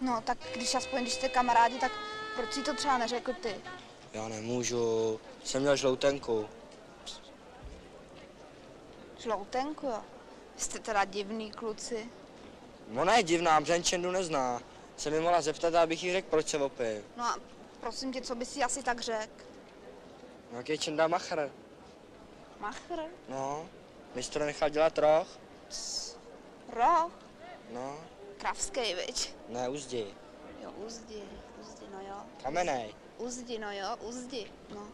No, tak když aspoň, když jste kamarádi, tak proč si to třeba neřekl ty? Já nemůžu, jsem měl žloutenku. Žloutenku, jo. Jste teda divný kluci. Ona je divná, Břenčendu nezná. Se mi mohla zeptat, abych jí řekl, proč se opil. No a prosím tě, co by si asi tak řekl? No, jaký je Čenda machr? Machr? No, mistr nechal dělat roh? Roh? No, Kravskej, viď? ne, uzdi. Jo, uzdi, uzdi, no jo. Kamenej. Uzdi, no jo, uzdi, no.